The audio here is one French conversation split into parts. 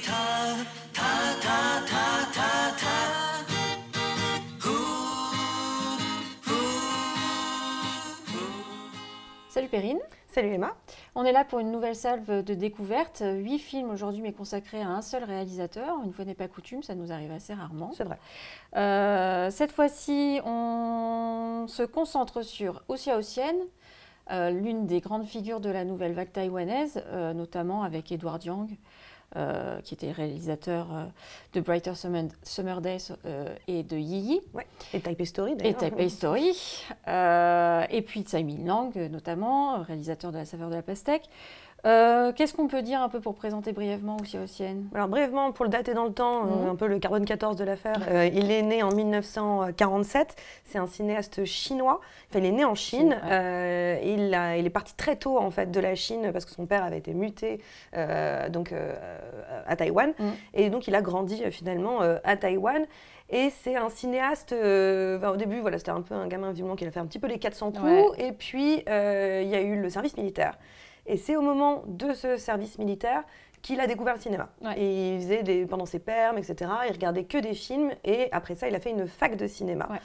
他，他他他他他，呼呼呼。 Salut Perrine, Salut Emma. on est là pour une nouvelle salve de découverte. Huit films aujourd'hui, mais consacrés à un seul réalisateur. Une fois n'est pas coutume, ça nous arrive assez rarement. C'est vrai. Euh, cette fois-ci, on se concentre sur Osia Ossienne, euh, l'une des grandes figures de la nouvelle vague taïwanaise, euh, notamment avec Edward Yang, euh, qui était réalisateur euh, de Brighter Summer, Summer Days euh, et de Yi Yi. Ouais. Et Taipei Story Et d'ailleurs. Taipei Story. Et puis Tsai Ming-Lang, euh, notamment, réalisateur de La saveur de la pastèque. Euh, Qu'est-ce qu'on peut dire un peu pour présenter brièvement Osia Ossienne Alors brièvement, pour le dater dans le temps, euh, Mhm. un peu le carbone 14 de l'affaire, euh, il est né en 1947. C'est un cinéaste chinois. Enfin, il est né en Chine. Chine, ouais. Euh, il, a- il est parti très tôt en fait de la Chine parce que son père avait été muté donc à Taïwan. Mhm. Et donc il a grandi finalement à Taïwan. Et c'est un cinéaste, euh, ben, au début, voilà, c'était un peu un gamin vivement qui a fait un petit peu les 400 coups. Ouais. Et puis, euh, il y a eu le service militaire. Et c'est au moment de ce service militaire qu'il a découvert le cinéma. Ouais. Et il faisait des, pendant ses permes, etc. Il regardait que des films. Et après ça, il a fait une fac de cinéma. Ouais.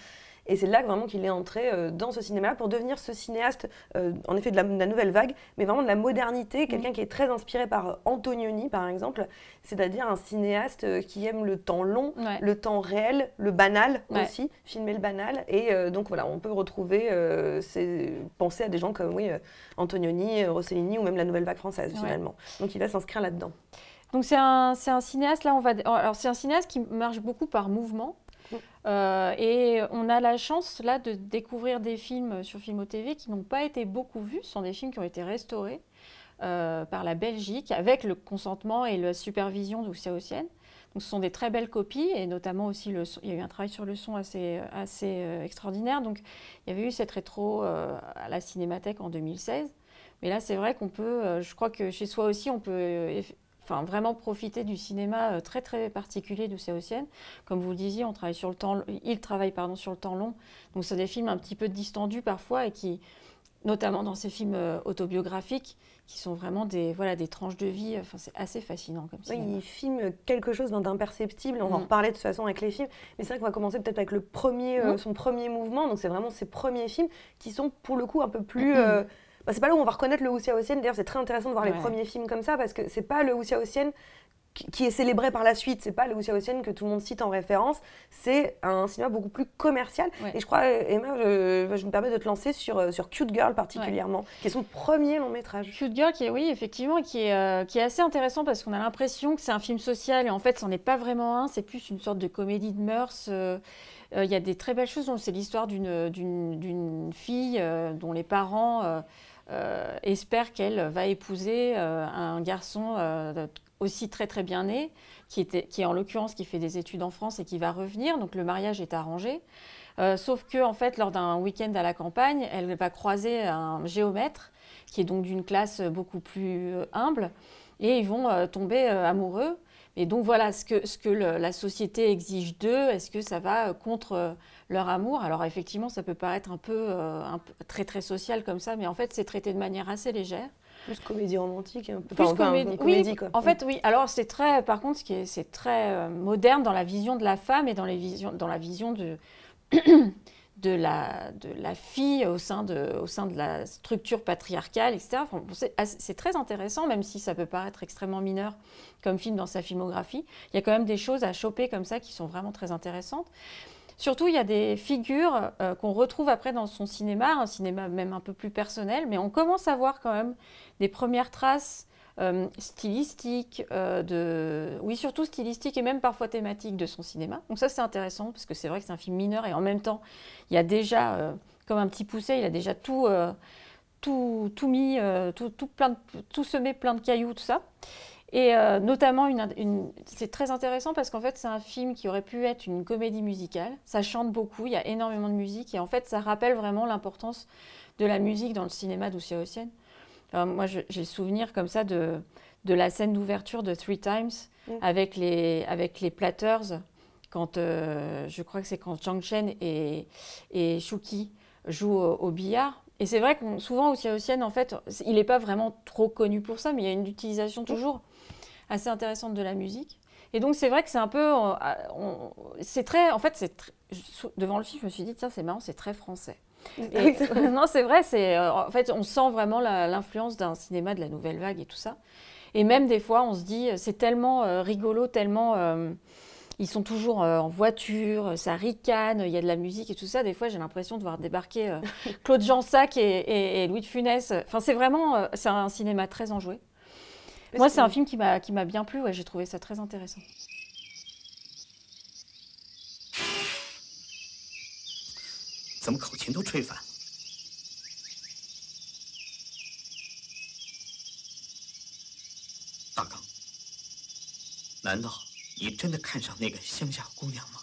Et c'est là vraiment qu'il est entré euh, dans ce cinéma pour devenir ce cinéaste, euh, en effet, de la, de la nouvelle vague, mais vraiment de la modernité, quelqu'un qui est très inspiré par euh, Antonioni, par exemple, c'est-à-dire un cinéaste euh, qui aime le temps long, Ouais. le temps réel, le banal Ouais. aussi, filmer le banal. Et donc voilà, on peut retrouver, ces- penser à des gens comme oui, Antonioni, Rossellini ou même la nouvelle vague française Ouais. finalement. Donc il va s'inscrire là-dedans. Donc c'est un, c'est un cinéaste, là on va... Alors c'est un cinéaste qui marche beaucoup par mouvement. Euh, et on a la chance là de découvrir des films sur Filmo TV qui n'ont pas été beaucoup vus. Ce sont des films qui ont été restaurés euh, par la Belgique avec le consentement et la supervision Ossienne. Donc ce sont des très belles copies et notamment aussi il y a eu un travail sur le son assez, euh, extraordinaire. Donc il y avait eu cette rétro à la Cinémathèque en 2016. Mais là c'est vrai qu'on peut, je crois que chez soi aussi on peut enfin, vraiment profiter du cinéma euh, très très particulier de Ossienne. Comme vous le disiez, on travaille sur le temps, il travaille pardon, sur le temps long. Donc c'est des films un petit peu distendus parfois et qui, notamment dans ces films euh, autobiographiques, qui sont vraiment des, voilà, des tranches de vie. Enfin, c'est assez fascinant comme Oui, cinéma. il filme quelque chose d'imperceptible. On va en Mm. reparler de toute façon avec les films. Mais c'est vrai qu'on va commencer peut-être avec le premier, euh, Mm. son premier mouvement. Donc c'est vraiment ses premiers films qui sont pour le coup un peu Mm. plus. euh, bah, c'est pas là où on va reconnaître le Wuxia Ossienne. D'ailleurs, c'est très intéressant de voir les premiers films comme ça parce que c'est pas le Wuxia Ossienne qui, est célébré par la suite. C'est pas le Wuxia Ossienne que tout le monde cite en référence. C'est un cinéma beaucoup plus commercial. Ouais. Et je crois, euh, Emma, je, je me permets de te lancer sur, euh, sur Cute Girl particulièrement, qui est son premier long métrage. Cute Girl, qui est, oui, effectivement, qui est, euh, qui est assez intéressant parce qu'on a l'impression que c'est un film social et en fait, c'en est pas vraiment un. C'est plus une sorte de comédie de mœurs. euh, euh, Il y a des très belles choses. C'est l'histoire d'une- fille euh, dont les parents euh, espèrent qu'elle va épouser euh, un garçon euh, aussi très très bien né, qui, était, qui est en l'occurrence qui fait des études en France et qui va revenir. Donc le mariage est arrangé. Sauf que en fait, lors d'un week-end à la campagne, elle va croiser un géomètre qui est donc d'une classe beaucoup plus humble, et ils vont tomber amoureux. Et donc voilà ce que, ce que le- la société exige d'eux, est-ce que ça va euh, contre euh, leur amour? Alors effectivement, ça peut paraître un peu, euh, un peu très très social comme ça, mais en fait c'est traité de manière assez légère. Plus comédie romantique, un peu. Plus Enfin, enfin, comédie. comédie, oui, quoi. en fait, oui. Alors, c'est très, par contre, ce qui est, c'est très euh, moderne dans la vision de la femme et dans, les visions, dans la vision de, de, la, fille au sein de, la structure patriarcale, etc. C'est très intéressant, même si ça peut paraître extrêmement mineur comme film dans sa filmographie. Il y a quand même des choses à choper comme ça qui sont vraiment très intéressantes. Surtout, il y a des figures euh, qu'on retrouve après dans son cinéma, un cinéma même un peu plus personnel, mais on commence à voir quand même des premières traces euh, stylistiques, euh, de... oui, surtout stylistiques et même parfois thématiques de son cinéma. Donc ça, c'est intéressant parce que c'est vrai que c'est un film mineur et en même temps, il y a déjà, euh, comme un petit poussé, il a déjà tout, tout, tout mis, tout, tout, tout semé plein de cailloux, tout ça. Et notamment, une- c'est très intéressant parce qu'en fait, c'est un film qui aurait pu être une comédie musicale. Ça chante beaucoup, il y a énormément de musique et en fait, ça rappelle vraiment l'importance de la musique dans le cinéma d'Oussia Ossienne. Alors, moi, j'ai le souvenir comme ça de, de la scène d'ouverture de Three Times Mm. avec, les, avec les Platters, quand euh, je crois que c'est quand Zhang Chen et, et Shuki jouent au, au billard. Et c'est vrai que souvent, Oussia Ossienne, en fait, il n'est pas vraiment trop connu pour ça, mais il y a une utilisation toujours assez intéressantes de la musique. Et donc c'est vrai que c'est un peu, euh, c'est très, en fait, c'est devant le film, je me suis dit tiens c'est marrant, c'est très français. Et- non c'est vrai, c'est, euh, en fait on sent vraiment l'influence d'un cinéma de la nouvelle vague et tout ça. Et même des fois on se dit c'est tellement euh, rigolo, tellement euh, ils sont toujours euh, en voiture, ça ricane, il y a de la musique et tout ça. Des fois, j'ai l'impression de voir débarquer euh, Claude Jansac et, et- et Louis de Funès. Enfin, c'est vraiment, euh, c'est un cinéma très enjoué. Moi, c'est- un film qui m'a qui m'a bien plu. Ouais, j'ai trouvé ça très intéressant. 怎么口琴都吹反？大刚，难道你真的看上那个乡下姑娘吗？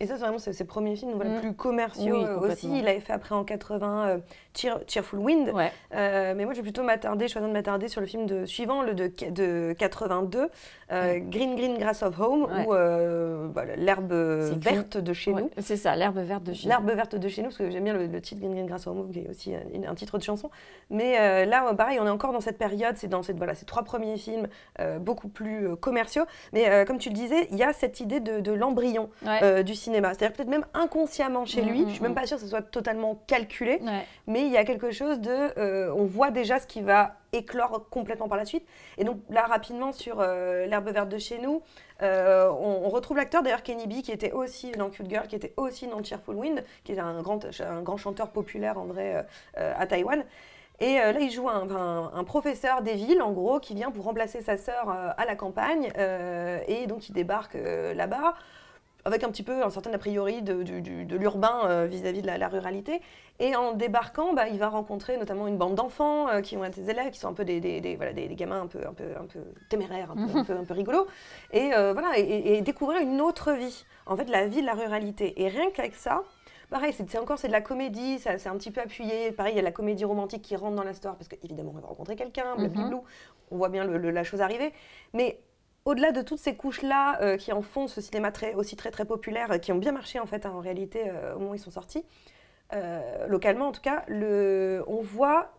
Et ça, c'est vraiment ses, ses premiers films voilà, Mm. plus commerciaux Oui, euh, aussi. Il avait fait après en 80 euh, Cheer- Cheerful Wind. Ouais. Euh, mais moi, je vais plutôt m'attarder, choisir de m'attarder sur le film de, suivant, le de, de 82, euh, Green Green Grass of Home, Ouais. ou euh, voilà, l'herbe verte de chez Ouais, nous. C'est ça, l'herbe verte de chez nous. L'herbe verte de chez nous, parce que j'aime bien le, le titre Green Green Grass of Home, qui est aussi un, un titre de chanson. Mais euh, là, pareil, on est encore dans cette période, c'est dans cette, voilà, ces trois premiers films euh, beaucoup plus euh, commerciaux. Mais euh, comme tu le disais, il y a cette idée de, de l'embryon euh, du cinéma. C'est-à-dire peut-être même inconsciemment chez Mm, lui. mm, Je suis même mm. pas sûre que ce soit totalement calculé, Ouais. mais il y a quelque chose de, euh, on voit déjà ce qui va éclore complètement par la suite. Et donc là, rapidement sur euh, l'herbe verte de chez nous, euh, on, on retrouve l'acteur d'ailleurs Kenny B qui était aussi dans Cute Girl, qui était aussi dans Cheerful Wind, qui est un grand, un grand chanteur populaire en vrai à Taïwan. Et euh, là, il joue un, un- un professeur des villes, en gros, qui vient pour remplacer sa sœur euh, à la campagne. euh, et donc, il débarque là-bas avec un petit peu un certain a priori de, de l'urbain euh, vis-à-vis de la, la ruralité. Et en débarquant, bah, il va rencontrer notamment une bande d'enfants euh, qui vont être ses élèves, qui sont un peu des, des- des- voilà, des, des gamins un peu, un peu, un peu téméraires, un peu, un peu, un peu rigolos. Et, euh, voilà, et, découvrir une autre vie, en fait, la vie de la ruralité. Et rien qu'avec ça, Pareil, c'est encore c'est de la comédie, c'est un petit peu appuyé. Pareil, il y a la comédie romantique qui rentre dans l'histoire parce qu'évidemment, on va rencontrer quelqu'un, Mhm. blablabla, on voit bien le- le- la chose arriver. Mais au-delà de toutes ces couches-là euh, qui en font ce cinéma très, aussi très très populaire, euh, qui ont bien marché en fait hein, en réalité euh, au moment où ils sont sortis, euh, localement en tout cas, le, on voit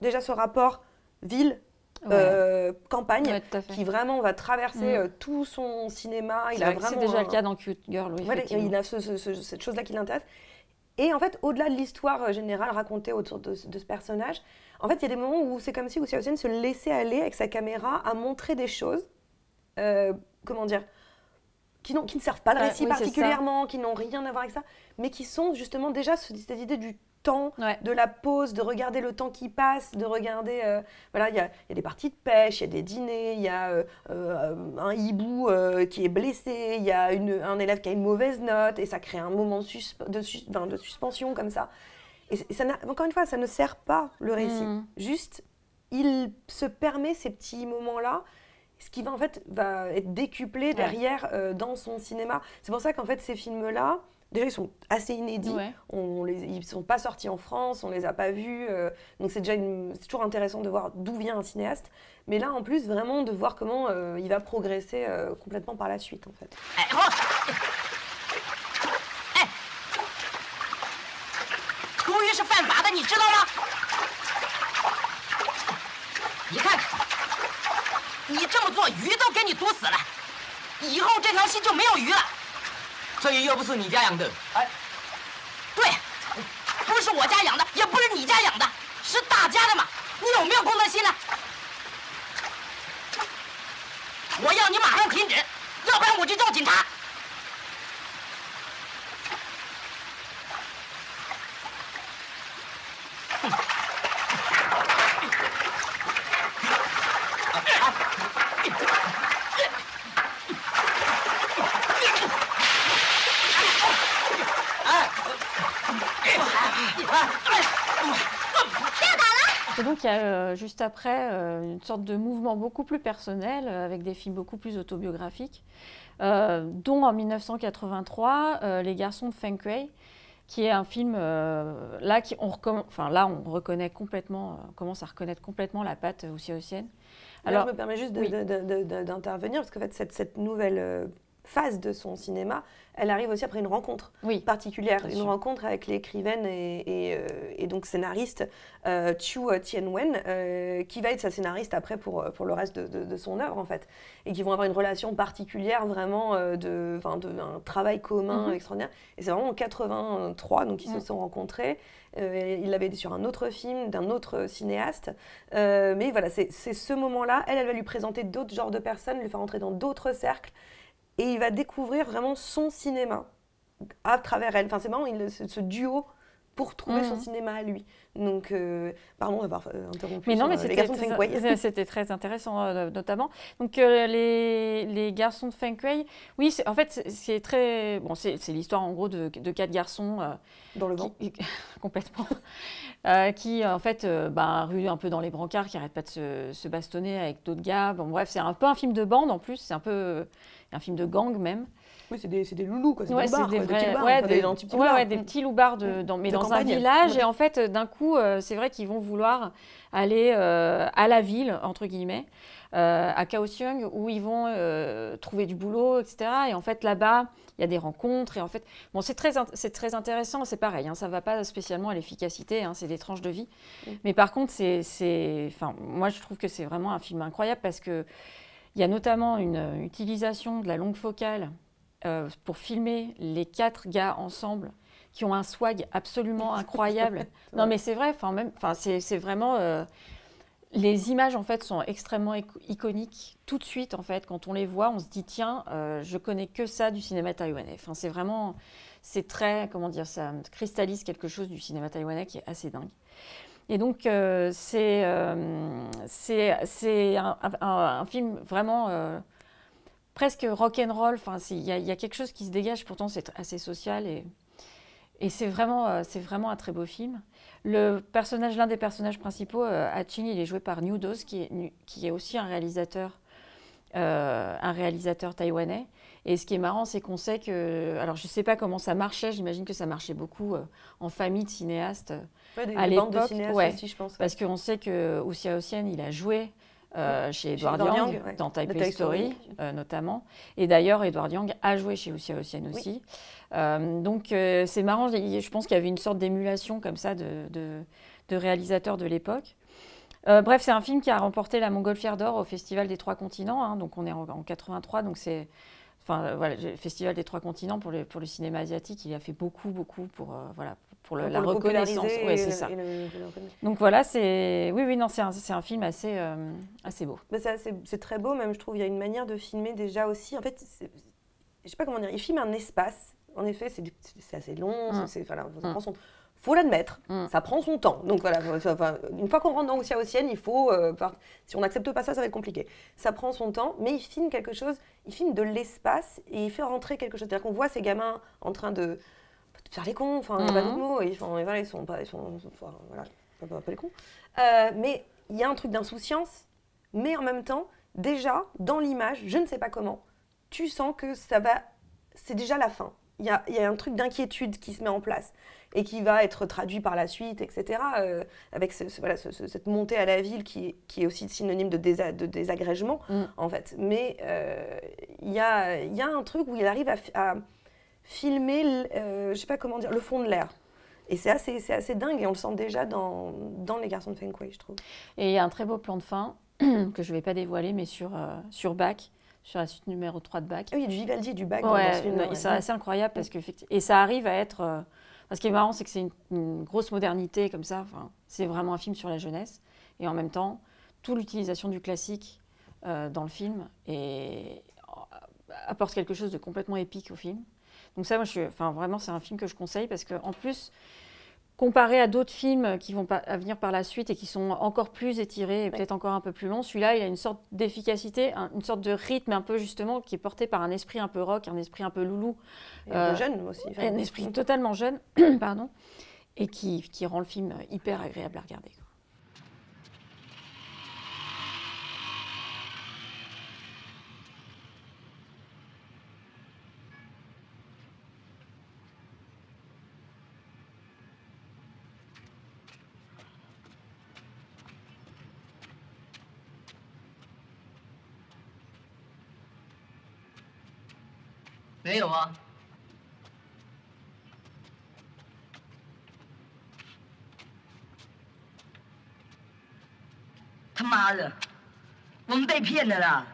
déjà ce rapport ville. Ouais. campagne Ouais, qui vraiment va traverser Mm. tout son cinéma C'est il a vraiment c'est déjà un- le cas dans Cute Girl, oui, il a ce- ce- ce- cette chose-là qui l'intéresse. Et en fait, au-delà de l'histoire générale racontée autour de, ce- de ce personnage, en fait, il y a des moments où c'est comme si Wu Xiaoxian se laissait aller avec sa caméra à montrer des choses, euh, comment dire, qui, ne servent pas de Ouais, récit oui, particulièrement, qui n'ont rien à voir avec ça, mais qui sont justement déjà ce- cette idée du temps, Ouais. de la pause, de regarder le temps qui passe, de regarder. euh, voilà, il y a, il y a des parties de pêche, il y a des dîners, il y a euh, euh, un hibou qui est blessé, il y a une- un élève qui a une mauvaise note, et ça crée un moment de, susp- de sus- enfin, de suspension comme ça. Et, et ça n'a- encore une fois, ça ne sert pas le récit. Mhm. Juste, il se permet ces petits moments-là ce qui va en fait va être décuplé derrière euh, dans son cinéma. C'est pour ça qu'en fait ces films-là, déjà ils sont assez inédits, ouais. on, les, ils sont pas sortis en France, on les a pas vus, euh, donc c'est déjà toujours intéressant de voir d'où vient un cinéaste, mais là en plus vraiment de voir comment euh, il va progresser complètement par la suite en fait. 你这么做，鱼都给你毒死了，以后这条溪就没有鱼了。这鱼又不是你家养的，哎，对，不是我家养的，也不是你家养的，是大家的嘛。你有没有公德心呢？我要你马上停止，要不然我就叫警察。Donc, il y a euh, juste après euh, une sorte de mouvement beaucoup plus personnel, euh, avec des films beaucoup plus autobiographiques, euh, dont en 1983, euh, Les Garçons de Feng Kuei, qui est un film euh, là, qui, on enfin, là, on reconnaît complètement, euh, on commence à reconnaître complètement la patte haussienne. Alors, Alors, je me permets juste oui. d'intervenir, parce qu'en fait, cette, cette nouvelle euh, phase de son cinéma, elle arrive aussi après une rencontre oui, particulière, une rencontre avec l'écrivaine et, et, euh, et donc scénariste euh, Chu Tien-Wen, euh, qui va être sa scénariste après pour, pour le reste de, de- de son œuvre en fait, et qui vont avoir une relation particulière vraiment euh, de, enfin, de- un travail commun Mhm. extraordinaire. Et c'est vraiment en 83, donc ils Mm. se sont rencontrés. Euh, il l'avait été sur un autre film d'un autre cinéaste. Euh, mais voilà, c'est c'est ce moment-là. Elle, elle va lui présenter d'autres genres de personnes, lui faire entrer dans d'autres cercles. Et il va découvrir vraiment son cinéma à travers elle. Enfin, c'est marrant, il, ce, ce duo pour trouver son Mhm. cinéma à lui. Donc, euh, pardon d'avoir euh, interrompu. Mais non, mais euh, c'était très, intéressant, euh, notamment. Donc, euh, les, les garçons de Feng Kuei, oui, en fait, c'est- très. Bon, c'est l'histoire, en gros, de, de quatre garçons dans le vent. qui- complètement. qui, en fait, bah, ruent un peu dans les brancards, qui n'arrêtent pas de se, se bastonner avec d'autres gars. Bon, bref, c'est un peu un film de bande, en plus. C'est un peu un film de gang, même. Oui, c'est des, des loulous, quoi. C'est Ouais, des loupards, des quoi, vrais, loupards, ouais, des, gentils petits loupards. ouais, des petits loupards de, dans, mais De dans un village. Et en fait, euh, d'un coup, euh, c'est vrai qu'ils vont vouloir aller euh, à la ville, entre guillemets, euh, à Kaohsiung, où ils vont trouver du boulot, etc. Et en fait, là-bas, il y a des rencontres. Et en fait, bon, c'est très, c'est très intéressant. C'est pareil, hein, ça ne va pas spécialement à l'efficacité. hein, c'est des tranches de vie. Mm. Mais par contre, c'est, enfin, moi, je trouve que c'est vraiment un film incroyable parce que il y a notamment une euh, utilisation de la longue focale euh, pour filmer les quatre gars ensemble qui ont un swag absolument incroyable. non, mais c'est vrai, enfin, même, enfin, c'est, vraiment. euh, les images en fait sont extrêmement ico- iconiques. Tout de suite, en fait, quand on les voit, on se dit tiens, euh, je connais que ça du cinéma taïwanais. Enfin, c'est vraiment, c'est très, comment dire, ça cristallise quelque chose du cinéma taïwanais qui est assez dingue. Et donc, euh, c'est euh, un, un- film vraiment euh, presque rock'n'roll. Enfin, il y, a- quelque chose qui se dégage. Pourtant, c'est assez social et, et c'est vraiment, euh, c'est vraiment un très beau film. Le personnage, l'un des personnages principaux, Hachin, il est joué par New Dos, qui est, qui est aussi un réalisateur, un réalisateur taïwanais. Et ce qui est marrant, c'est qu'on sait que, alors je ne sais pas comment ça marchait, j'imagine que ça marchait beaucoup euh, en famille de cinéastes. Ouais, des, à des bandes de l'époque, cinéastes ouais. aussi, je pense. Parce qu'on sait que Osia Ossian, il a joué euh, chez Edward Yang, Yang, ouais. dans Taipei Story, euh, notamment. Et d'ailleurs, Edward Yang a joué chez Osia Ossian aussi. Euh, donc, euh, c'est marrant. Je pense qu'il y avait une sorte d'émulation comme ça de, de, de réalisateurs de l'époque. Euh, bref, c'est un film qui a remporté la Montgolfière d'or au Festival des Trois Continents. hein, donc, on est en, en 83. Donc, c'est. Enfin, euh, voilà, le Festival des Trois Continents pour le, pour le cinéma asiatique, il a fait beaucoup, beaucoup pour, euh, voilà, pour le- la reconnaissance. et c'est ça. le-. Donc voilà, c'est oui, oui, non, c'est un, un film assez, euh, assez beau. C'est très beau, même, je trouve. Il y a une manière de filmer déjà aussi. En fait, je sais pas comment dire. Il filme un espace. En effet, c'est assez long. Mm. c'est- voilà, Mm. son... faut l'admettre, Mm. ça prend son temps. Donc voilà, une fois qu'on rentre dans Ocia Ossienne, il faut. euh, Si on n'accepte pas ça, ça va être compliqué. Ça prend son temps, mais il filme quelque chose, il filme de l'espace et il fait rentrer quelque chose. C'est-à-dire qu'on voit ces gamins en train de, de faire les cons, enfin, a pas Mhm. d'autre mot. Ils, voilà, ils sont pas, ils sont, enfin, voilà, pas, les cons. Euh, mais il y a un truc d'insouciance, mais en même temps, déjà, dans l'image, je ne sais pas comment, tu sens que ça va. C'est déjà la fin. Il y a, il y a un truc d'inquiétude qui se met en place et qui va être traduit par la suite, etc. euh, avec ce- ce- voilà, ce- ce- cette montée à la ville qui est, qui est aussi synonyme de, désa- de désagrégement, Mm. en fait. Mais euh, il y, a, il y a un truc où il arrive à, fi- à filmer, euh, je sais pas comment dire, le fond de l'air. Et c'est assez, c'est assez dingue et on le sent déjà dans, dans Les Garçons de Feng je trouve. Et il y a un très beau plan de fin que je ne vais pas dévoiler, mais sur, euh, sur Bach, sur la suite numéro 3 de Bach. Ah oui, il y a du Vivaldi et du Bach dans- dans Ouais, ce film. ouais. c'est assez incroyable parce que et ça arrive à être. Euh, ce qui est marrant, c'est que c'est une, grosse modernité comme ça. C'est vraiment un film sur la jeunesse et en même temps, toute l'utilisation du classique euh, dans le film et apporte quelque chose de complètement épique au film. Donc ça, moi, je suis, enfin, vraiment, c'est un film que je conseille parce que en plus, comparé à d'autres films qui vont à venir par la suite et qui sont encore plus étirés et peut-être encore un peu plus longs, celui-là, il a une sorte d'efficacité, un- une sorte de rythme un peu justement qui est porté par un esprit un peu rock, un esprit un peu loulou, Et un peu euh, jeune aussi. enfin, un esprit totalement jeune, pardon, et qui, qui rend le film hyper agréable à regarder. quoi. 有啊。他妈的，我们被骗了啦！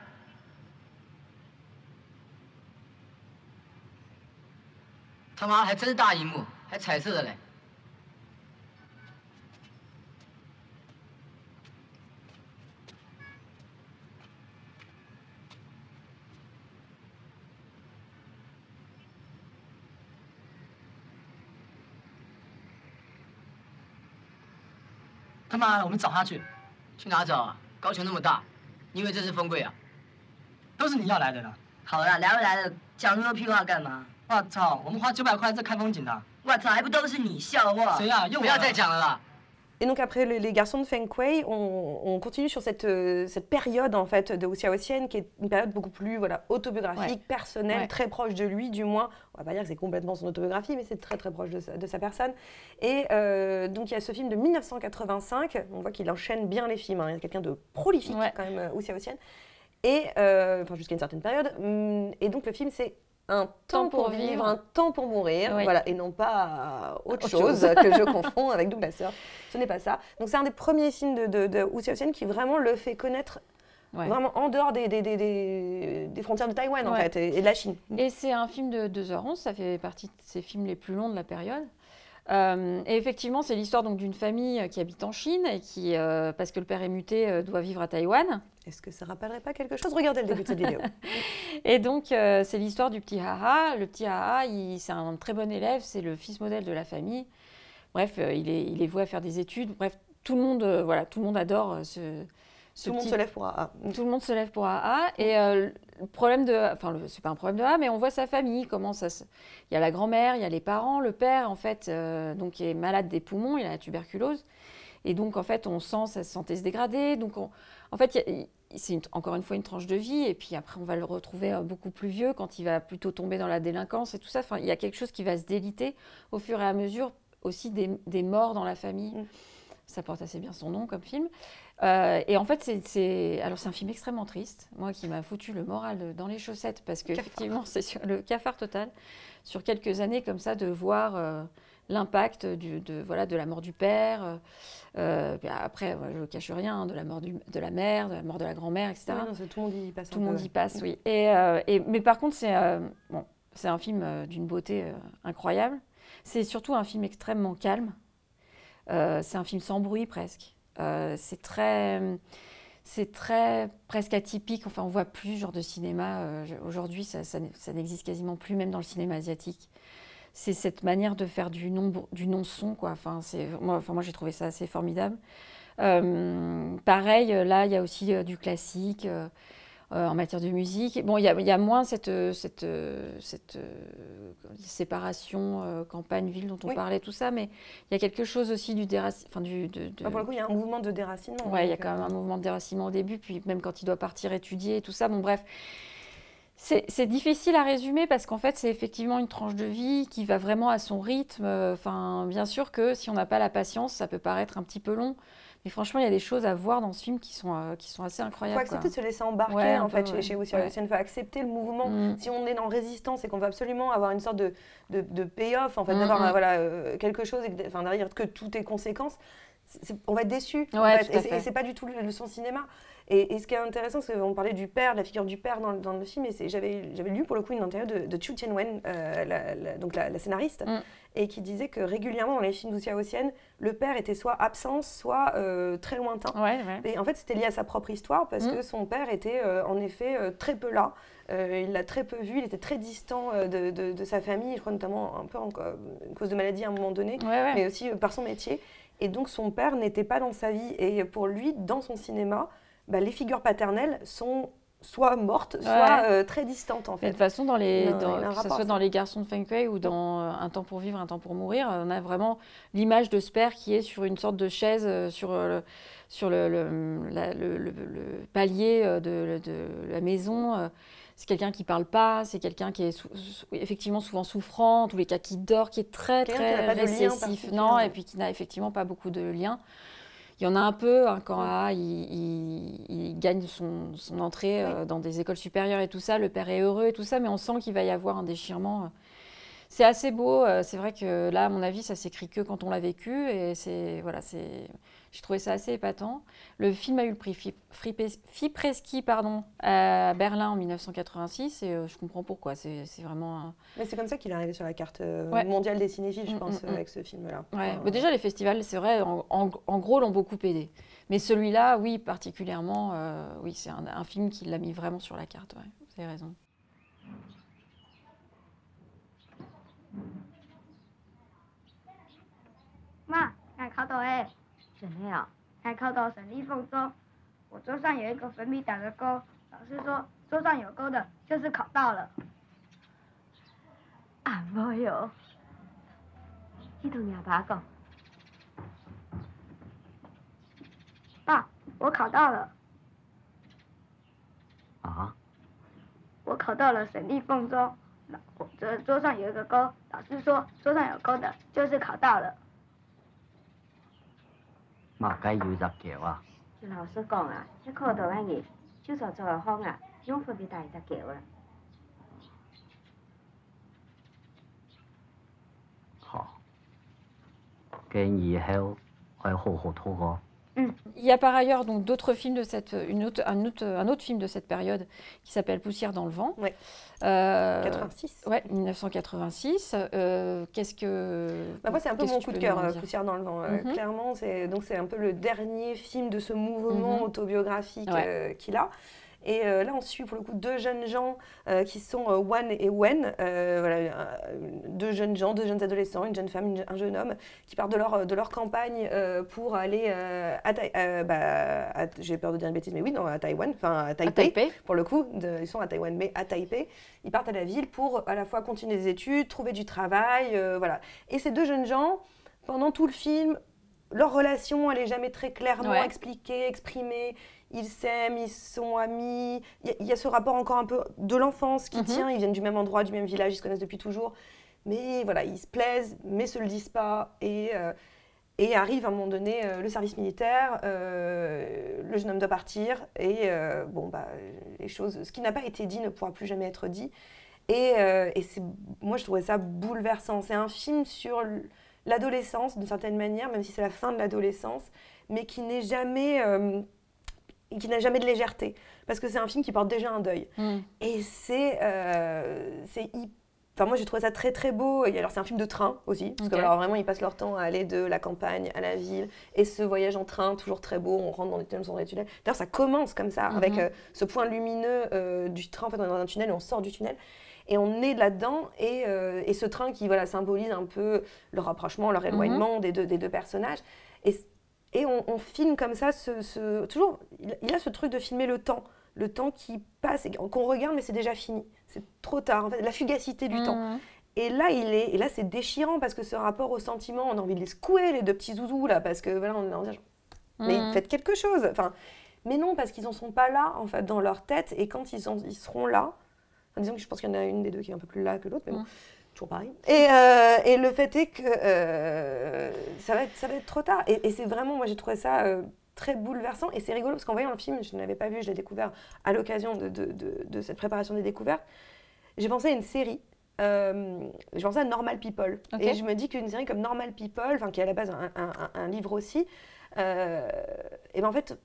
他妈还真是大荧幕，还彩色的嘞。他妈，我们找他去，去哪找啊？高雄那么大，你以为这是风柜啊？都是你要来的啦。好了，来不来了，讲那么多屁话干嘛？我操，我们花九百块在看风景的。我操，还不都是你笑话？谁呀？又不要再讲了啦。Et donc après les, les garçons de Feng Kuei, on, on continue sur cette, euh, cette période en fait de Wu Xiaoxian qui est une période beaucoup plus voilà, autobiographique, Ouais. personnelle, Ouais. très proche de lui du moins. On va pas dire que c'est complètement son autobiographie, mais c'est très très proche de sa, de sa personne. Et euh, donc il y a ce film de 1985, on voit qu'il enchaîne bien les films, hein. il y a quelqu'un de prolifique Ouais. quand même, euh, Wu Xiaoxian. Et euh, enfin jusqu'à une certaine période. Hum, Et donc le film c'est un temps pour vivre, un temps pour mourir, Oui. voilà, et non pas euh, autre, Autre chose, chose. que je confonds avec Douglas Sirk. Ce n'est pas ça. Donc c'est un des premiers films de, de, de qui vraiment le fait connaître Ouais. vraiment en dehors des, des, des, des- frontières de Taïwan en fait et, et de la Chine. Et c'est un film de 2h11, ça fait partie de ces films les plus longs de la période. Euh, et effectivement, c'est l'histoire donc d'une famille euh, qui habite en Chine et qui, euh, parce que le père est muté, euh, doit vivre à Taïwan. Est-ce que ça rappellerait pas quelque chose? Regardez le début de cette vidéo. Et donc, c'est l'histoire du petit Haha. Le petit Haha, c'est un très bon élève, c'est le fils modèle de la famille. Bref, il, est, il est voué à faire des études. Bref, tout le monde, voilà, tout le monde adore ce, Tout le monde se lève pour AA. Tout le monde se lève pour AA. Et euh, le problème de. Enfin, c'est pas un problème de AA, mais on voit sa famille, comment ça se. Il y a la grand-mère, il y a les parents, le père, en fait, euh, donc, qui est malade des poumons, il a la tuberculose. Et donc, en fait, on sent sa santé se dégrader. Donc, on- en fait, il a- il- c'est encore une fois une tranche de vie. Et puis après, on va le retrouver euh, beaucoup plus vieux quand il va plutôt tomber dans la délinquance et tout ça. Enfin, il y a quelque chose qui va se déliter au fur et à mesure aussi des, des morts dans la famille. Mm. Ça porte assez bien son nom comme film. Euh, et en fait, c'est- c'est alors c'est un film extrêmement triste, moi qui m'a foutu le moral dans les chaussettes parce que Cafard. effectivement c'est sur le cafard total sur quelques années comme ça de voir euh, l'impact de voilà de la mort du père. euh, après, je ne cache rien, hein, de la mort du- de la mère, de la mort de la grand-mère, etc. Non, tout le monde y passe. Tout le monde y passe, oui. Et, euh, et- mais par contre, c'est bon, c'est un film d'une beauté incroyable. C'est surtout un film extrêmement calme. C'est un film sans bruit presque. Euh, c'est très, c'est très presque atypique. Enfin, on voit plus ce genre de cinéma euh, aujourd'hui. Ça, ça n'existe quasiment plus, même dans le cinéma asiatique. C'est cette manière de faire du non, du non son. Enfin, moi, enfin, moi j'ai trouvé ça assez formidable. Euh, pareil, là, il y a aussi du classique. Euh, en matière de musique. Bon, il y a, il y a moins cette, euh, cette, euh, cette euh, séparation euh, campagne-ville dont on Oui. parlait, tout ça, mais il y a quelque chose aussi du déraci- enfin du, de, de- Enfin, pour le coup, il y a un mouvement de déracinement. Ouais, il y a quand même un mouvement de déracinement au début, puis même quand il doit partir étudier et tout ça. Bon, bref. C'est c'est difficile à résumer parce qu'en fait, c'est effectivement une tranche de vie qui va vraiment à son rythme. Enfin, bien sûr que si on n'a pas la patience, ça peut paraître un petit peu long. Mais franchement, il y a des choses à voir dans ce film qui sont, euh, qui sont assez Il faut incroyables. accepter quoi. de se laisser embarquer Ouais, en fait peu, chez, ouais. chez Ouais. Xiaoxian. Il faut accepter le mouvement. Mm. Si on est en résistance et qu'on veut absolument avoir une sorte de, de, de payoff, en fait, Mm, d'avoir mm. voilà, euh, quelque chose et enfin, derrière que tout est conséquence, on va être déçu. en Ouais, c'est- fait. Et c'est pas du tout le, le son cinéma. Et, et ce qui est intéressant, c'est qu'on parlait du père, de la figure du père dans, le- dans le film. Et j'avais lu pour le coup une interview de, de Chu Tianwen, euh, la, la- donc la, la scénariste, Mm. Et qui disait que régulièrement dans les films d'Ousia le père était soit absent, soit euh, très lointain. Ouais, ouais. Et en fait, c'était lié à sa propre histoire parce Mm. que son père était euh, en effet euh, très peu là. Il l'a très peu vu, il était très distant de, de- de sa famille, je crois notamment un peu en cause de maladie à un moment donné, Ouais, mais aussi par son métier. Et donc son père n'était pas dans sa vie. Et pour lui, dans son cinéma, bah, les figures paternelles sont soit mortes, soit euh, très distantes en Mais de fait. toute façon, dans les, dans- que ce soit dans Les Garçons de Feng ou dans euh, Un temps pour vivre, un temps pour mourir, on a vraiment l'image de ce père qui est sur une sorte de chaise euh, sur, le, sur le, le- la- le- le- le palier de, de la maison. C'est quelqu'un qui parle pas, c'est quelqu'un qui est sou- effectivement souvent souffrant, en tous les cas qui dort, qui est très très récessif, non, et puis qui n'a effectivement pas beaucoup de liens. Il y en a un peu hein, quand ah, il, il- il gagne son, son entrée euh, dans des écoles supérieures et tout ça. Le père est heureux et tout ça, mais on sent qu'il va y avoir un déchirement. C'est assez beau. euh, C'est vrai que là, à mon avis, ça s'écrit que quand on l'a vécu. Et c'est voilà, c'est. J'ai trouvé ça assez épatant. Le film a eu le prix Fipreski à Berlin en 1986 et euh, je comprends pourquoi. C'est vraiment. Mais c'est comme ça qu'il est arrivé sur la carte euh, mondiale des cinéphiles, je mm, pense, mm, mm. avec ce film-là. Ouais. Enfin, déjà, les festivals, c'est vrai, en, gros, l'ont beaucoup aidé. Mais celui-là, oui, particulièrement, euh, oui, c'est un, film qui l'a mis vraiment sur la carte. Vous avez raison. Ma, un 什么呀？看考到省立凤中。我桌上有一个粉笔打的勾，老师说桌上有勾的就是考到了。啊，没有。你同你阿爸讲，爸，我考到了，啊？我考到了省立凤中。我这桌上有一个勾，老师说桌上有勾的就是考到了。嘛该有十桥啊。老实讲啊，一考到啊你，就找找个好啊，用不必带一只桥啊。好，给你以后会好好拖个。個。Il y a par ailleurs donc d'autres films de cette, une autre, un, autre, un autre film de cette période qui s'appelle Poussière dans le vent. Ouais. Euh, 86. Ouais, 1986. Euh, Qu'est-ce que. Bah, moi, c'est un peu mon coup de cœur, euh, Poussière dans le vent. euh, Mhm. Clairement, c'est donc c'est un peu le dernier film de ce mouvement Mhm. autobiographique Ouais. euh, qu'il a. Et euh, là, on suit pour le coup deux jeunes gens euh, qui sont euh, Wan et Wen, voilà, deux jeunes gens, deux jeunes adolescents, une jeune femme, une un jeune homme, qui partent de leur, de leur campagne pour aller à, bah, j'ai peur de dire une bêtise, mais oui, non, à Taïwan, enfin à À Taipei, Taipei. pour le coup, de- ils sont à Taïwan, mais à Taipei, ils partent à la ville pour à la fois continuer des études, trouver du travail, euh, voilà. Et ces deux jeunes gens, pendant tout le film, leur relation, elle est jamais très clairement Ouais. expliquée, exprimée. Ils s'aiment, ils sont amis. Il y, a- il y a ce rapport encore un peu de l'enfance qui Mhm. tient. Ils viennent du même endroit, du même village, ils se connaissent depuis toujours. Mais voilà, ils se plaisent, mais se le disent pas. Et, euh, et arrive à un moment donné euh, le service militaire, euh, le jeune homme doit partir. Et bon, bah, les choses, ce qui n'a pas été dit ne pourra plus jamais être dit. Et, et moi, je trouvais ça bouleversant. C'est un film sur l'adolescence, d'une certaine manière, même si c'est la fin de l'adolescence, mais qui n'est jamais, euh, qui n'a jamais de légèreté, parce que c'est un film qui porte déjà un deuil. Mm. Et c'est, euh, Enfin, moi, j'ai trouvé ça très très beau. Et alors, c'est un film de train aussi, parce que alors, vraiment, ils passent leur temps à aller de la campagne à la ville. Et ce voyage en train, toujours très beau, on rentre dans des tunnels, on sort des tunnels. D'ailleurs, ça commence comme ça, avec Mhm. euh, ce point lumineux euh, du train. En fait, on est dans un tunnel et on sort du tunnel. Et on est là-dedans, et, euh, et ce train qui voilà, symbolise un peu le rapprochement, leur éloignement des, deux, des deux personnages. Et, et on, on filme comme ça, ce, ce- toujours, il, a ce truc de filmer le temps, le temps qui passe, qu'on regarde, mais c'est déjà fini. C'est trop tard, en fait, la fugacité du temps. Mhm. Et là, il est, et là, c'est déchirant parce que ce rapport au sentiment, on a envie de les secouer, les deux petits zouzous, là, parce que voilà, on est en disant, mais Mhm. faites quelque chose. Enfin, mais non, parce qu'ils n'en sont pas là, en fait, dans leur tête. Et quand ils, en- ils seront là, enfin, disons que je pense qu'il y en a une des deux qui est un peu plus là que l'autre, mais bon, Mhm. Toujours pareil. Et, euh, et le fait est que euh, ça, va être, ça va être trop tard. Et, et c'est vraiment, moi, j'ai trouvé ça euh, très bouleversant. Et c'est rigolo parce qu'en voyant le film, je ne l'avais pas vu, je l'ai découvert à l'occasion de, de- de- de cette préparation des découvertes. J'ai pensé à une série. Je pensais à Normal People. Et je me dis qu'une série comme Normal People, enfin, qui est à la base un, un- un- un livre aussi, et ben en fait,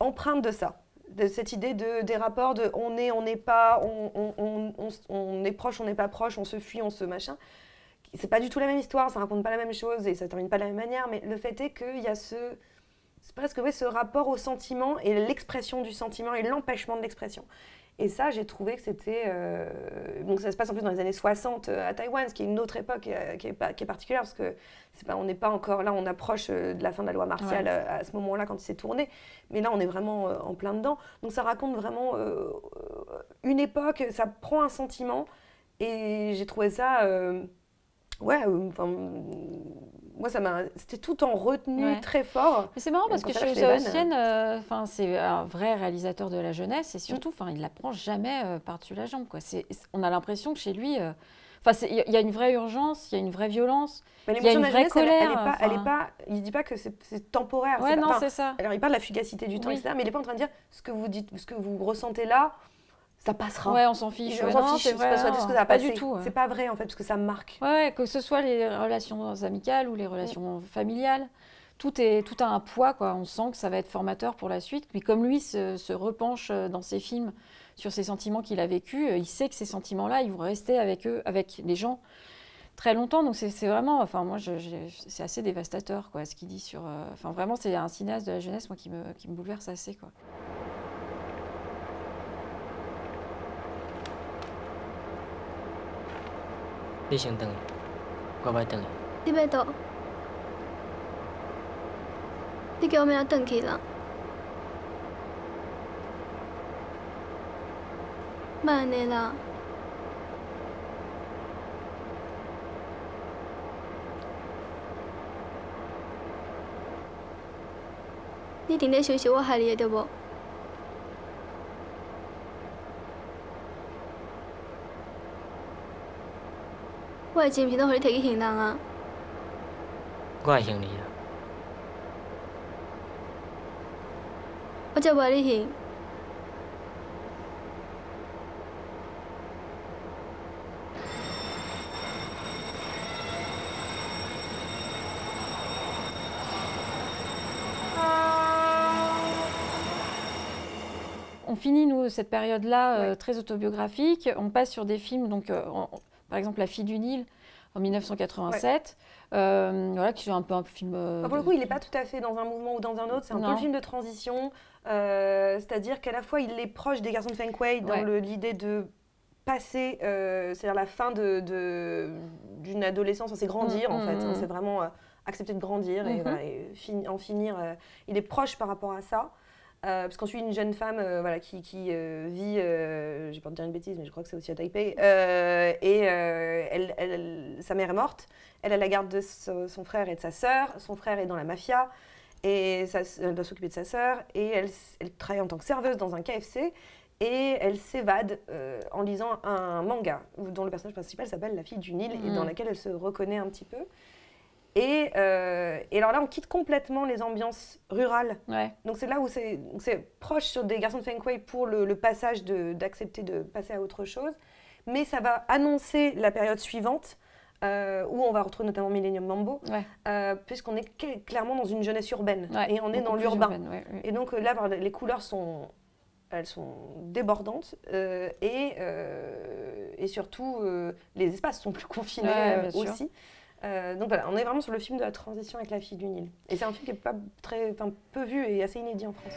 empreinte de ça. De cette idée de, des rapports de on est, on n'est pas, on, on- on- on est proche, on n'est pas proche, on se fuit, on se machin. C'est pas du tout la même histoire, ça raconte pas la même chose et ça termine pas de la même manière, mais le fait est qu'il y a ce. C'est presque ouais, ce rapport au sentiment et l'expression du sentiment et l'empêchement de l'expression. Et ça, j'ai trouvé que c'était. euh, Donc, ça se passe en plus dans les années 60 euh, à Taïwan, ce qui est une autre époque euh, qui, est, qui est particulière, parce que c'est pas, on n'est pas encore là, on approche euh, de la fin de la loi martiale Ouais. à ce moment-là, quand il s'est tourné. Mais là, on est vraiment en plein dedans. Donc, ça raconte vraiment euh, une époque, ça prend un sentiment. Et j'ai trouvé ça. euh, ouais, enfin. moi, ça m'a. C'était tout en retenue Ouais. très fort. Mais c'est marrant parce que chez. Ossian, euh, enfin, c'est un vrai réalisateur de la jeunesse et surtout, enfin, il la prend jamais euh, par-dessus la jambe. Quoi. C'est- On a l'impression que chez lui, euh, Enfin, il y a- une vraie urgence, il y a une vraie violence. Il y a une vraie jeunesse, elle- elle, colère, est pas, elle est enfin. pas, il ne dit pas que c'est temporaire. Ouais, non, c'est ça. Alors, il parle de la fugacité du temps, Oui. etc. Mais il n'est pas en train de dire ce que vous dites, ce que vous ressentez là, ça passera. Ouais, on s'en fiche. On s'en fiche, vrai, pas que ça du tout. C'est pas vrai en fait, parce que ça me marque. Ouais, ouais, que ce soit les relations amicales ou les relations familiales, tout, est, tout a un poids, quoi. On sent que ça va être formateur pour la suite. Puis comme lui se, se repenche euh, dans ses films sur ces sentiments qu'il a vécus, euh, il sait que ces sentiments-là, ils vont rester avec eux, avec les gens très longtemps. Donc c'est vraiment, enfin moi, c'est assez dévastateur, quoi, ce qu'il dit sur. euh, Enfin vraiment, c'est un cinéaste de la jeunesse, moi, qui me, qui me bouleverse assez, quoi. 你先等，我要等。你要倒？你叫我明仔转去啦。莫安尼啦，你一定咧想我害你的对无？我的钱毋是拢互你摕去行人啊？我会行你啦。我才无爱你行。《On finit, nous, cette période-là euh, très autobiographique. On passe sur des films, donc, euh, en- par exemple La fille du Nil en 1987, euh, voilà, qui est un peu un film. euh, Enfin, pour le coup, il n'est pas tout à fait dans un mouvement ou dans un autre. C'est un peu le film de transition. euh, C'est-à-dire qu'à la fois, il est proche des garçons de Feng Kuei dans Ouais. l'idée de passer, c'est-à-dire la fin de- de- d'une adolescence, c'est grandir Mm, en mm, fait. hein, mm. c'est vraiment accepter de grandir et, Mhm. voilà, et fin- en finir. il est proche par rapport à ça. Euh, parce qu'on suit une jeune femme euh, voilà, qui, qui, euh, vit, euh, j'ai pas de dire une bêtise, mais je crois que c'est aussi à Taipei, et elle, elle- sa mère est morte, elle a la garde de so- son frère et de sa sœur, son frère est dans la mafia, et sa- elle doit s'occuper de sa sœur, et elle, travaille en tant que serveuse dans un KFC, et elle s'évade en lisant un manga dont le personnage principal s'appelle La fille du Nil, et dans Mhm. laquelle elle se reconnaît un petit peu. Et, euh, et alors là, on quitte complètement les ambiances rurales Ouais. donc c'est là où c'est proche sur des garçons de Feng Kuei pour le, le passage d'accepter de, passer à autre chose. Mais ça va annoncer la période suivante euh, où on va retrouver notamment Millennium Mambo, Ouais. euh, puisqu'on est cl- clairement dans une jeunesse urbaine Ouais, et on est dans l'urbain. Et donc là, les couleurs sont, elles sont débordantes et, et surtout les espaces sont plus confinés sûr. aussi. Euh, donc voilà, on est vraiment sur le film de la transition avec la fille du Nil. Et c'est un film qui est pas très, enfin, peu vu et assez inédit en France.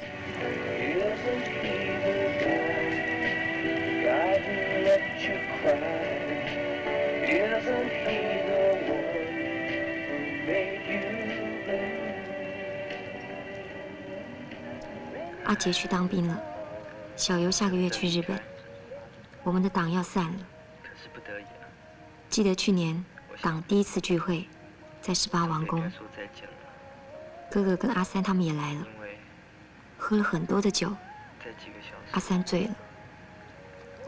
“阿杰去当兵了，小游下个月去日本，我们的党要散了。可是不得已了，记得去年 党第一次聚会，在十八王宫，哥哥跟阿三他们也来了，喝了很多的酒。阿三醉了，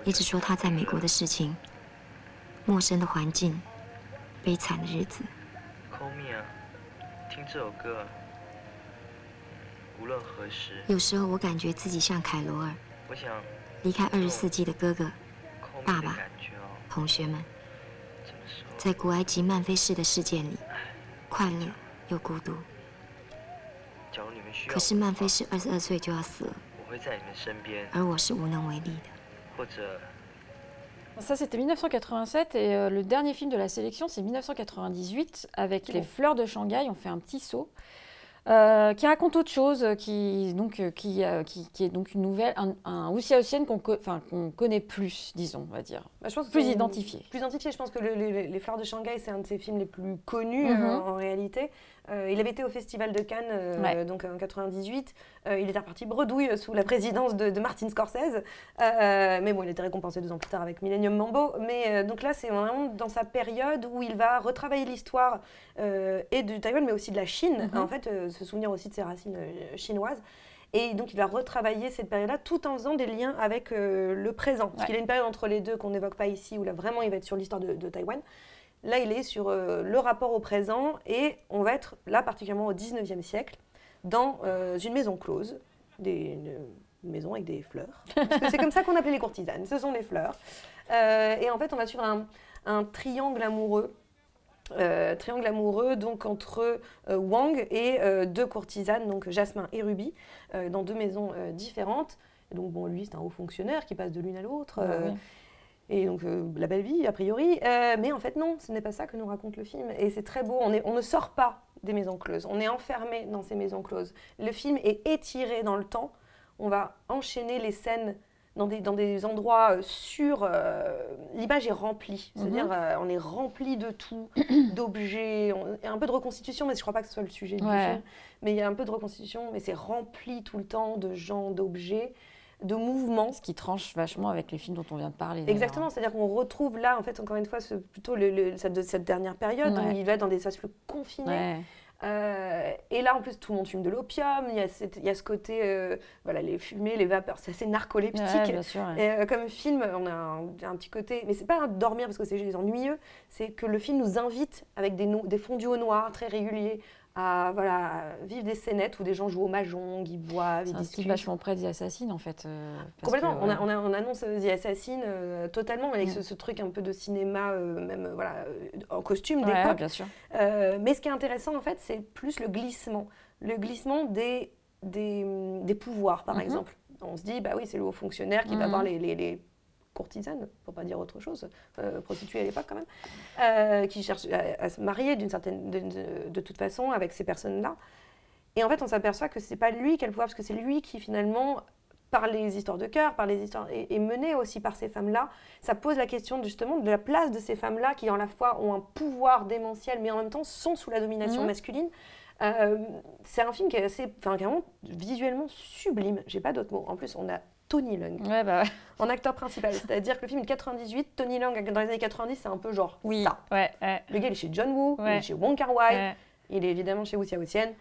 一直说他在美国的事情，陌生的环境，悲惨的日子。Call me 啊，听这首歌，无论何时，有时候我感觉自己像凯罗尔，我想离开二十世纪的哥哥、爸爸同学们？在古埃及曼菲式的世界里，快乐又孤独。可是曼菲是二十二岁就要死了，我会在你们身边，而我是无能为力的。或者 Ça, c'était 1987 et euh, le dernier film de la sélection, c'est 1998 avec Les Fleurs de Shanghai. On fait un petit saut. Euh, qui raconte autre chose, euh, qui, donc, euh, qui, euh, qui, qui est donc une nouvelle, un, un Wuxia qu'on co- qu'on connaît plus, disons, on va dire. Bah, je pense que Plus identifié. Plus identifié. Je pense que le- le- Les Fleurs de Shanghai, c'est un de ses films les plus connus Mhm. euh, en réalité. Euh, il avait été au Festival de Cannes, euh, Ouais. donc en 98. Euh, il était reparti bredouille sous la présidence de, de Martin Scorsese. Mais bon, il a été récompensé deux ans plus tard avec Millennium Mambo. Mais donc là, c'est vraiment dans sa période où il va retravailler l'histoire et de Taïwan, mais aussi de la Chine. Mhm. En fait, se souvenir aussi de ses racines chinoises. Et donc, il va retravailler cette période-là tout en faisant des liens avec le présent. Parce Ouais. qu'il y a une période entre les deux qu'on n'évoque pas ici, où là, vraiment, il va être sur l'histoire de, de Taïwan. Là, il est sur euh, le rapport au présent, et on va être là, particulièrement au 19e siècle, dans euh, une maison close, des, une, une maison avec des fleurs. Parce que c'est comme ça qu'on appelait les courtisanes, ce sont des fleurs. Euh, et en fait, on va suivre un, un triangle amoureux. triangle amoureux donc entre Wang et deux courtisanes, donc Jasmin et Ruby, dans deux maisons différentes. Et donc bon, lui c'est un haut fonctionnaire qui passe de l'une à l'autre. Bah. Et donc euh, la belle vie a priori. Euh, mais en fait non, ce n'est pas ça que nous raconte le film. Et c'est très beau. On, est, on ne sort pas des maisons closes. On est enfermé dans ces maisons closes. Le film est étiré dans le temps. On va enchaîner les scènes dans des, dans des endroits euh, sur... L'image est remplie. C'est-à-dire Mhm. on est rempli de tout, d'objets. Il y a un peu de reconstitution, mais je crois pas que ce soit le sujet du film. Mais il y a un peu de reconstitution, mais c'est rempli tout le temps de gens, d'objets, de mouvements. Ce qui tranche vachement avec les films dont on vient de parler. Exactement, c'est-à-dire qu'on retrouve là, en fait, encore une fois, ce, plutôt le- le- cette, cette dernière période où il va dans des espaces plus confinés. Ouais. Euh, et là, en plus, tout le monde fume de l'opium. Il y a, y ce côté, euh, voilà, les fumées, les vapeurs, c'est assez narcoleptique. Ouais, bien sûr. ouais. Et, euh, comme film, on a un, un petit côté, mais c'est pas un dormir parce que c'est juste ennuyeux, c'est que le film nous invite avec des, no- des fondus au noir très réguliers à, voilà, vivre des scénettes où des gens jouent au mahjong, ils boivent, C'est ils discutent. vachement près des assassines en fait. euh, Complètement. que, on, a- ouais. on, a- on annonce euh, The Assassin euh, totalement avec Mm. ce, ce truc un peu de cinéma, euh, même euh, voilà, euh, en costume Ouais, d'époque. bien sûr. Euh, mais ce qui est intéressant, en fait, c'est plus le glissement. Le glissement des, des, des pouvoirs, par Mhm. exemple. On se dit, bah oui, c'est le haut fonctionnaire qui va Mhm. voir les, les- les courtisanes, pour pas dire autre chose, euh, prostituées à l'époque quand même, euh, qui cherchent à, à se marier d'une certaine, de, de- de toute façon avec ces personnes-là. Et en fait, on s'aperçoit que c'est pas lui qui a le pouvoir, parce que c'est lui qui finalement par les histoires de cœur, par les histoires et, et mené aussi par ces femmes-là, ça pose la question justement de la place de ces femmes-là qui, en la fois, ont un pouvoir démentiel, mais en même temps sont sous la domination Mhm. masculine. Euh, c'est un film qui est assez, enfin, est visuellement sublime. J'ai pas d'autres mots. En plus, on a Tony Leung Ouais, bah ouais. en acteur principal. C'est-à-dire que le film est de 98, Tony Leung dans les années 90, c'est un peu genre Oui, ça. ouais. Le gars, il est chez John Woo, il est chez Wong Kar Wai, il est évidemment chez Wu Xiaoxian.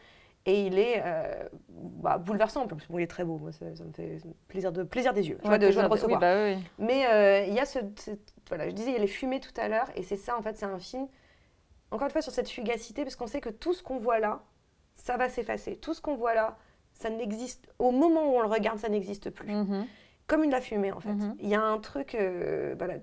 Et il est euh, bah, bouleversant. En plus, bon, il est très beau. Moi, ça, ça me fait plaisir, de, plaisir des yeux. Joie Ouais, de, joie de plaisir recevoir. Oui, bah oui. Mais euh, il y a ce, ce- Voilà, je disais, il y a les fumées tout à l'heure. Et c'est ça, en fait, c'est un film, encore une fois, sur cette fugacité, parce qu'on sait que tout ce qu'on voit là, ça va s'effacer. Tout ce qu'on voit là, ça n'existe. Au moment où on le regarde, ça n'existe plus. Mhm. Comme une la fumée, en fait. Mhm. Il y a un truc. euh, voilà.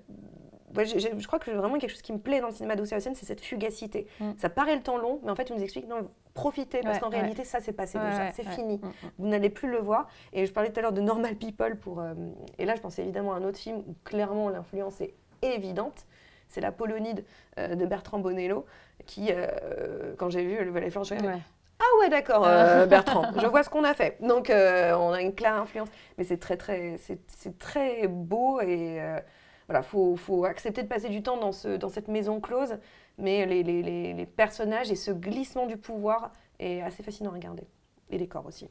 J'ai- je crois que vraiment quelque chose qui me plaît dans le cinéma d'Ossé c'est cette fugacité. Mm. Ça paraît le temps long, mais en fait, il nous explique, non, profitez, parce Ouais, qu'en ouais. réalité, ça, c'est passé Ouais, déjà, ouais, c'est ouais. fini. Mm, mm. Vous n'allez plus le voir. Et je parlais tout à l'heure de Normal People, pour, euh, et là, je pensais évidemment à un autre film où clairement l'influence est évidente. C'est La Polonide euh, de Bertrand Bonello, qui, euh, quand j'ai vu le Valet Flanche, Ouais. ah ouais, d'accord, euh, Bertrand, je vois ce qu'on a fait. Donc, euh, on a une claire influence. Mais c'est très, très, c'est, c'est très beau et euh, voilà, faut, faut accepter de passer du temps dans, ce, dans cette maison close. Mais les, les, les, les personnages et ce glissement du pouvoir est assez fascinant à regarder. Et les corps aussi.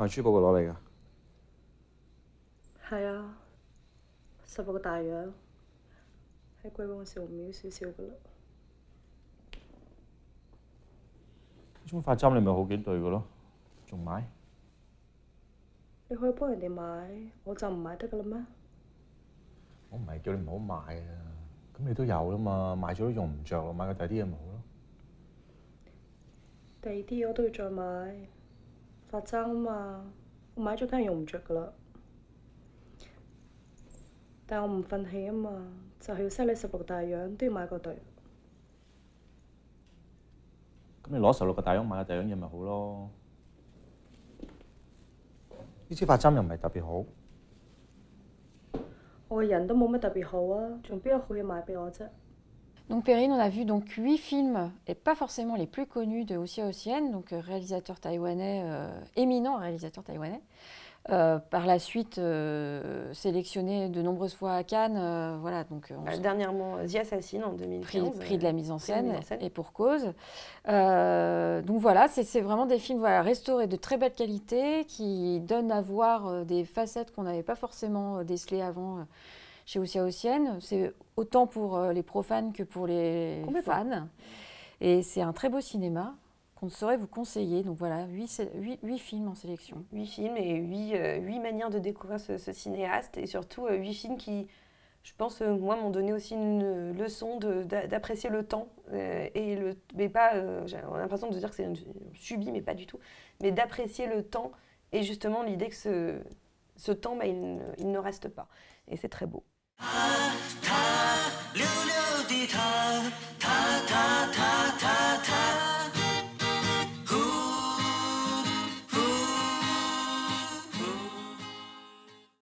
卖珠宝嘅攞嚟㗎。系啊， 十六個大洋喺貴旺兆廟少少噶啦。呢種髮針你咪好幾對嘅咯，仲買？你可以幫人哋買，我就唔買得噶啦咩？我唔係叫你唔好買啊，咁你都有啦嘛，買咗都用唔着咯，買個第啲嘢咪好咯。第二啲嘢我都要再買，髮簪啊嘛，我買咗梗係用唔着噶啦。但我唔忿气啊嘛，就系要 set 你十六大洋都要买个对。咁你攞十六个大洋买个第样嘢咪好咯。呢支发针又唔系特别好，我个人都冇乜特别好啊，仲边有好嘢买俾我啫？ Donc Perrine, on a vu donc huit films, et pas forcément les plus connus de Hossia Ossian, donc euh, réalisateur taïwanais, euh, éminent réalisateur taïwanais. Euh, par la suite, euh, sélectionné de nombreuses fois à Cannes, euh, voilà, donc on se- dernièrement, The Assassin en 2015. prix, prix de la mise en scène, mise en scène. et pour cause. Donc voilà, c'est vraiment des films voilà, restaurés de très belle qualité qui donnent à voir des facettes qu'on n'avait pas forcément décelées avant chez Ossienne. C'est autant pour les profanes que pour les fans. Et c'est un très beau cinéma qu'on saurait vous conseiller. Donc voilà, 8, films en sélection. 8 films et 8, 8 euh, manières de découvrir ce, cinéaste et surtout euh, 8 films qui, je pense, euh, moi, m'ont donné aussi une leçon d'apprécier le temps. Et le, mais pas, j'ai l'impression de dire que c'est subi, mais pas du tout. Mais d'apprécier le temps et justement l'idée que ce, temps, bah, il, ne reste pas. Et c'est très beau.